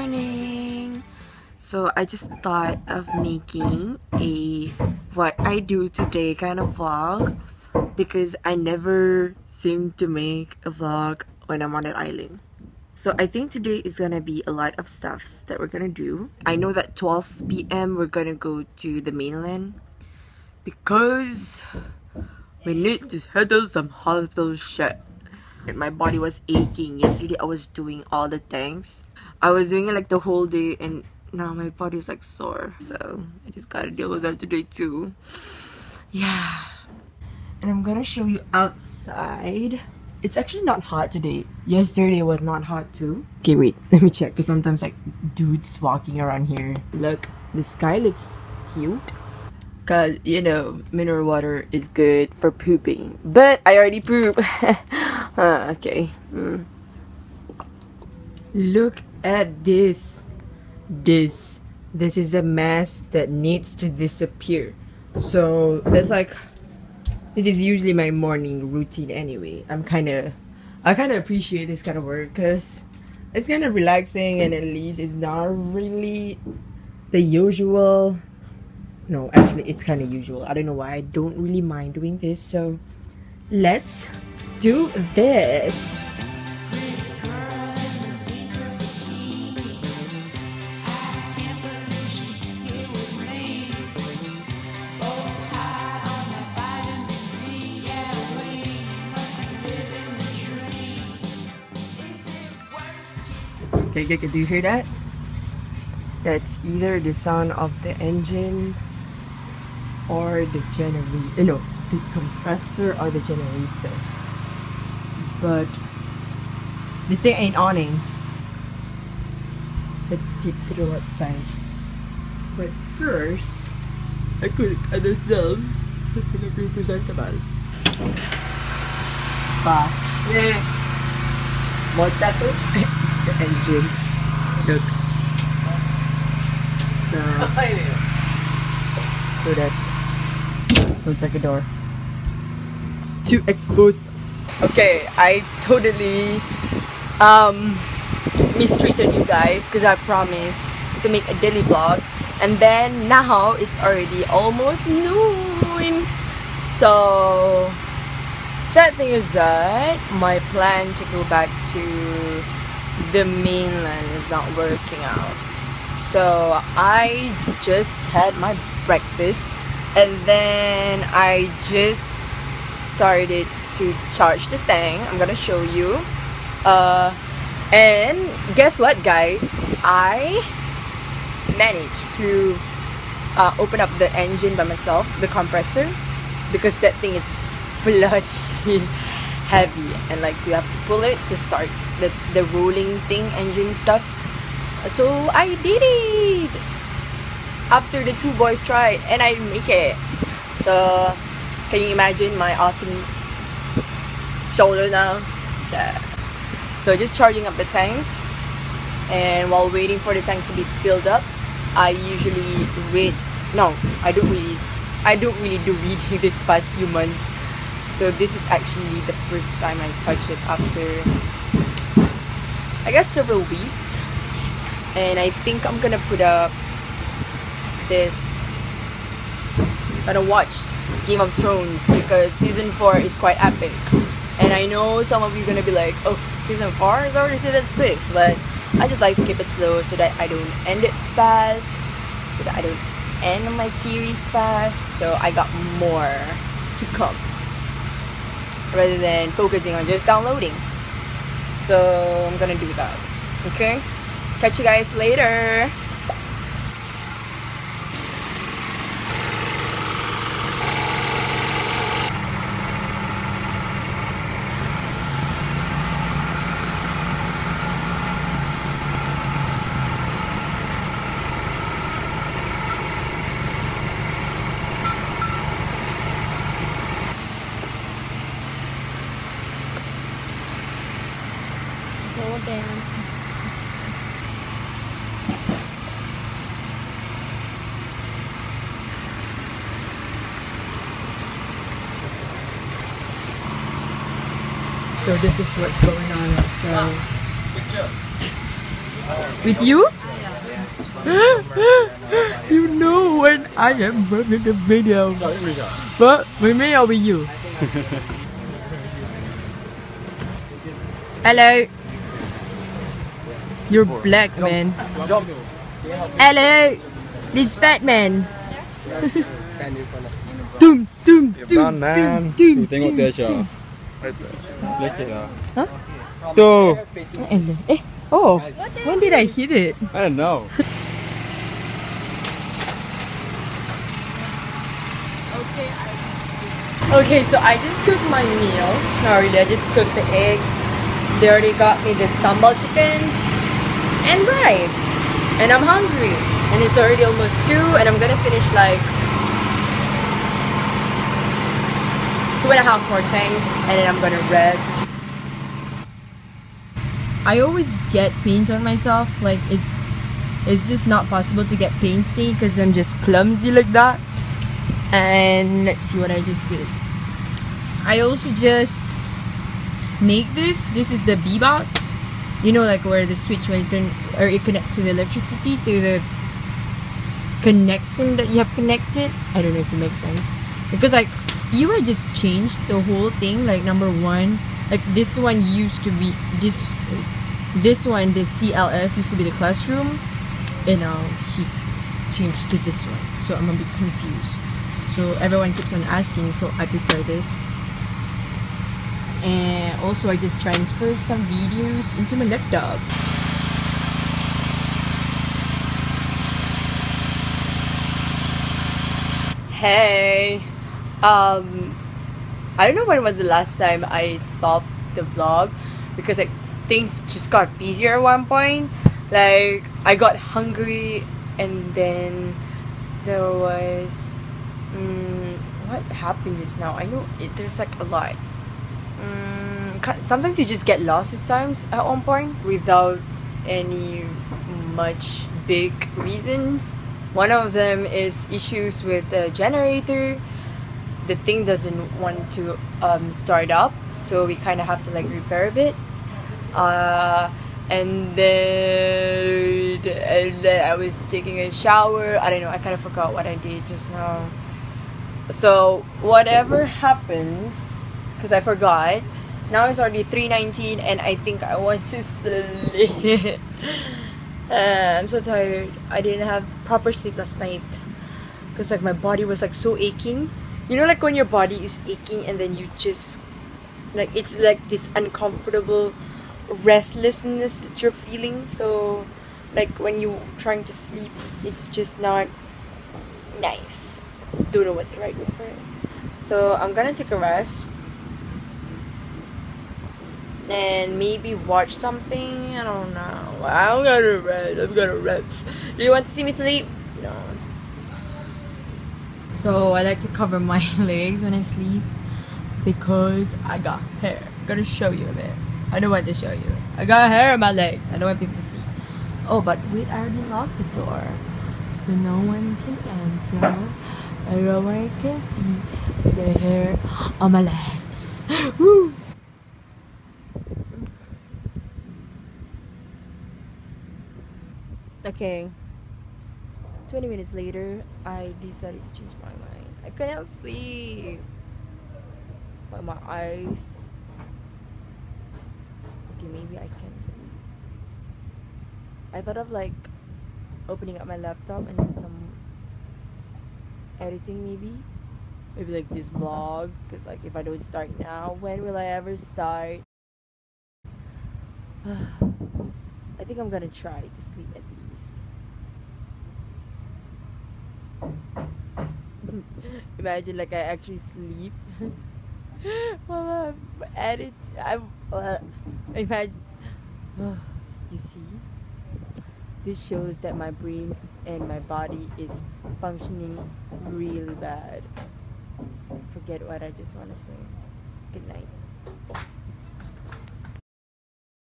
morning so i just thought of making a what i do today kind of vlog because i never seem to make a vlog when i'm on an island. So i think today is gonna be a lot of stuffs that we're gonna do. I know that 12 p.m we're gonna go to the mainland because we need to handle some hospital shit my body was aching. Yesterday i was doing all the things. I was doing it like the whole day and now my body's like sore. So i just gotta deal with that today too. Yeah. And i'm gonna show you outside. It's actually not hot today. Yesterday was not hot too. Okay wait. Let me check because sometimes like dudes walking around here. Look the sky looks cute. Because you know mineral water is good for pooping. But i already poop uh, okay. Mm. look at this. This. This is a mess that needs to disappear. So that's like this is usually my morning routine anyway. I'm kind of i kind of appreciate this kind of work because it's kind of relaxing and at least it's not really the usual. No actually it's kind of usual. I don't know why i don't really mind doing this. So let's do this Okay, okay, do you hear that? That's either the sound of the engine or the generator. No, the compressor or the generator. But this thing ain't awning. Let's peek through outside. But first, I could other stuff just to look presentable. Pa. Yeah. What that the engine. Look. So, so that close like a door. To expose. Okay, I totally um mistreated you guys because I promised to make a daily vlog and then now it's already almost noon so sad thing is that my plan to go back to the mainland is not working out. So I just had my breakfast and then I just started to charge the thing. I'm gonna show you. Uh, and guess what guys? I managed to uh, open up the engine by myself, the compressor, because that thing is bloody heavy and like you have to pull it to start the, the rolling thing engine stuff so I did it after the two boys tried and I make it so can you imagine my awesome now yeah. so just charging up the tanks. And while waiting for the tanks to be filled up I usually read no I don't really I don't really do reading this past few months. So this is actually the first time I touch it after I guess several weeks. And I think I'm gonna put up this gonna watch Game of Thrones because season 4 is quite epic and I know some of you are gonna be like oh season 4 is already season 6 but I just like to keep it slow so that I don't end it fast so that I don't end my series fast so I got more to come rather than focusing on just downloading. So I'm gonna do that okay? Catch you guys later go down. So this is what's going on. So With you? you know when I am making the video. But with me or with you? Hello. You're black man. Hello. This fat man. Dooms, dooms, dooms, Brown man. dooms, dooms, Tengok dia dooms, Syah. dooms. Let's. Huh? Tu. Eh, eh, oh, when did I hit it? I don't know. Okay, so I just cooked my meal. Not really, I just cooked the eggs. They already got me the sambal chicken and rice. And I'm hungry. And it's already almost 2 and I'm gonna finish like two and a half more tanks and then I'm gonna rest. I always get paint on myself. Like it's it's just not possible to get paint stain because I'm just clumsy like that. And let's see what I just did. I also just make this. This is the B box. You know, like where the switch when it turn or it connects to the electricity to the connection that you have connected. I don't know if it makes sense because like you were just changed the whole thing. Like number one, like this one used to be this. This one, the CLS used to be the classroom, and now he changed to this one. So I'm a bit confused. So everyone keeps on asking, so I prepare this. And also I just transfer some videos into my laptop. Hey, um, I don't know when was the last time I stopped the vlog because like things just got busier at one point. Like I got hungry and then there was mm, what happened just now? I know it, there's like a lot. Ca- sometimes you just get lost at times at one point without any much big reasons. One of them is issues with the generator. The thing doesn't want to um, start up, so we kind of have to like repair a bit. Uh, and then and then I was taking a shower. I don't know. I kind of forgot what I did just now. So whatever happens, because I forgot. Now it's already three nineteen, and I think I want to sleep. Uh, I'm so tired. I didn't have proper sleep last night, because like my body was like so aching. You know, like when your body is aching, and then you just like it's like this uncomfortable restlessness that you're feeling. So, like when you're trying to sleep, it's just not nice. Don't know what's the right word for it. So I'm gonna take a rest and maybe watch something. I don't know. I'm gonna rest. I'm gonna rest. Do you want to see me sleep? No. So I like to cover my legs when I sleep because I got hair. I'm gonna show you a bit. I don't want to show you. I got hair on my legs. I don't want people to see. Oh, but wait, I already locked the door. So no one can enter. And no one can see the hair on my legs. Woo! Okay. 20 minutes later, I decided to change my mind. I couldn't sleep. But my eyes. Okay, maybe I can sleep. I thought of like opening up my laptop and do some editing, maybe. Maybe like this vlog. Because, like, if I don't start now, when will I ever start? I think I'm gonna try to sleep at least. Imagine like I actually sleep while I'm edit. I'm uh, imagine. you see, this shows that my brain and my body is functioning really bad. Forget what I just want to say. Good night.